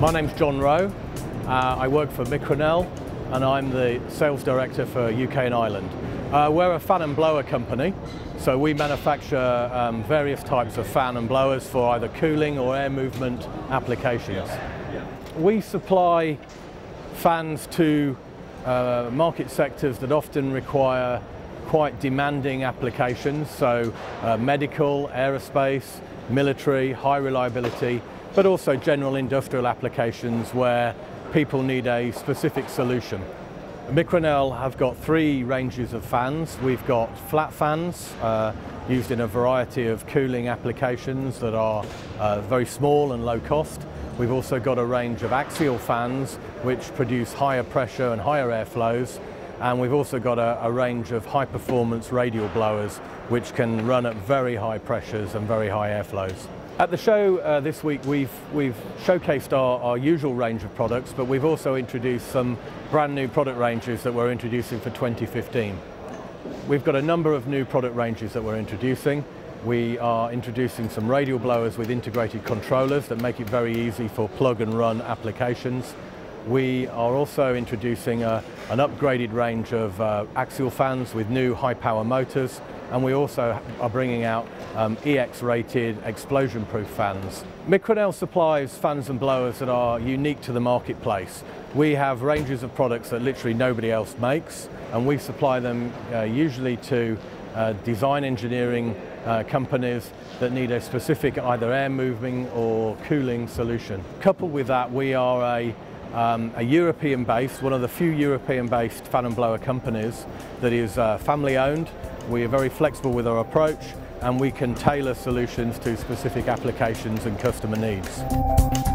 My name's John Roe. Uh, I work for Micronel and I'm the sales director for UK and Ireland. Uh, we're a fan and blower company, so we manufacture um, various types of fan and blowers for either cooling or air movement applications. We supply fans to uh, market sectors that often require quite demanding applications, so uh, medical, aerospace, military, high reliability, but also general industrial applications where people need a specific solution. Micronel have got three ranges of fans. We've got flat fans uh, used in a variety of cooling applications that are uh, very small and low cost. We've also got a range of axial fans which produce higher pressure and higher airflows and we've also got a, a, range of high performance radial blowers which can run at very high pressures and very high airflows. At the show uh, this week we've, we've showcased our, our, usual range of products but we've also introduced some brand new product ranges that we're introducing for 2015. We've got a number of new product ranges that we're introducing. We are introducing some radial blowers with integrated controllers that make it very easy for plug and run applications. We are also introducing a, an upgraded range of uh, axial fans with new high power motors and we also are bringing out um, EX rated explosion proof fans. Micronel supplies fans and blowers that are unique to the marketplace. We have ranges of products that literally nobody else makes and we supply them uh, usually to uh, design engineering uh, companies that need a specific either air moving or cooling solution. Coupled with that we are a um, a European based, one of the few European based fan and blower companies that is uh, family owned. We are very flexible with our approach and we can tailor solutions to specific applications and customer needs.